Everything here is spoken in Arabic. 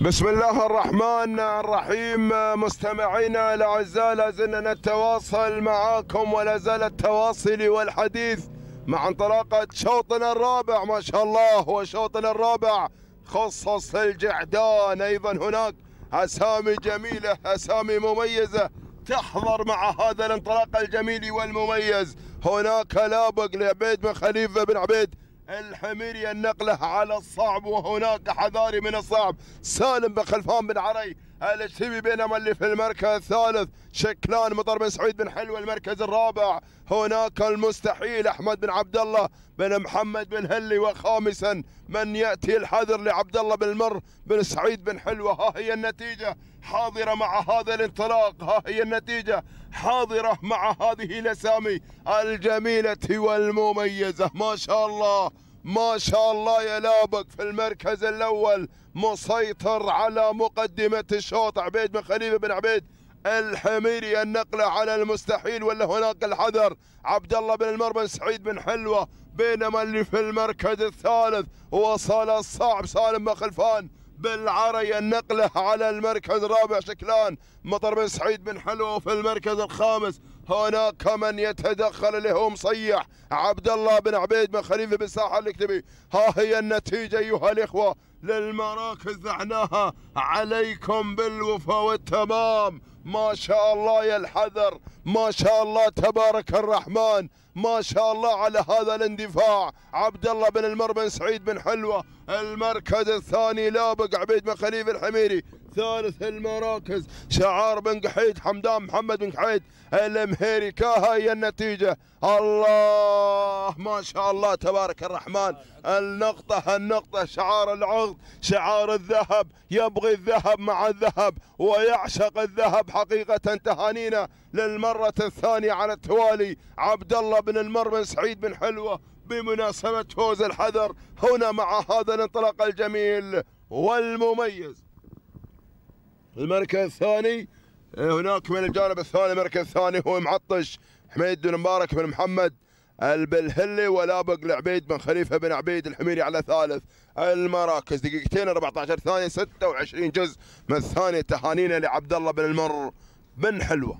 بسم الله الرحمن الرحيم. مستمعينا الأعزاء لا زلنا نتواصل معاكم ولا زال التواصل والحديث مع انطلاقة شوطنا الرابع. ما شاء الله وشوطنا الرابع. خصص الجعدان. أيضا هناك أسامي جميلة أسامي مميزة تحضر مع هذا الانطلاق الجميل والمميز. هناك لابق لعبيد بن خليفة بن عبيد الحميري النقله على الصعب وهناك حذاري من الصعب. سالم بن خلفان بن عري الاشتبي بينما اللي في المركز الثالث شكلان مطر بن سعيد بن حلوى المركز الرابع. هناك المستحيل أحمد بن عبد الله بن محمد بن هلي. وخامسا من يأتي الحذر لعبد الله بن المر بن سعيد بن حلوى. ها هي النتيجة. حاضرة مع هذا الانطلاق. ها هي النتيجة. حاضرة مع هذه الأسامي الجميلة والمميزة. ما شاء الله. ما شاء الله يا لابق في المركز الأول مسيطر على مقدمة الشوط. عبيد بن خليفه بن عبيد الحميري النقله على المستحيل ولا هناك الحذر. عبد الله بن المر بن سعيد بن حلوة بينما اللي في المركز الثالث وصل الصعب سالم بن خلفان. بالعري النقله على المركز الرابع شكلان. مطر بن سعيد بن حلوة وفي المركز الخامس. هناك من يتدخل هو مصيح عبد الله بن عبيد بن خليفة بن ساحة الاكتبي ها هي النتيجة أيها الإخوة. للمراكز دعناها عليكم بالوفا والتمام. ما شاء الله يا الحذر. ما شاء الله تبارك الرحمن. ما شاء الله على هذا الاندفاع. عبد الله بن المر بن سعيد بن حلوة. المركز الثاني لابق عبيد بن خليفة الحميري. ثالث المراكز. شعار بن قحيد حمدان محمد بن قحيد المهيري هي النتيجة. الله ما شاء الله تبارك الرحمن. النقطة النقطة شعار العقد شعار الذهب. يبغي الذهب مع الذهب ويعشق الذهب. حقيقة تهانينا للمرة الثانية على التوالي. عبد الله بن المر بن سعيد بن حلوة بمناسبة فوز الحذر. هنا مع هذا الانطلاق الجميل والمميز. المركز الثاني. هناك من الجانب الثاني المركز الثاني هو معطش حميد بن مبارك بن محمد البلهلي ولابق لعبيد بن خليفة بن عبيد الحميري على ثالث المراكز. دقيقتين 14 ثانية 26 جزء من الثانية تهانينا لعبد الله بن المر بن حلوة.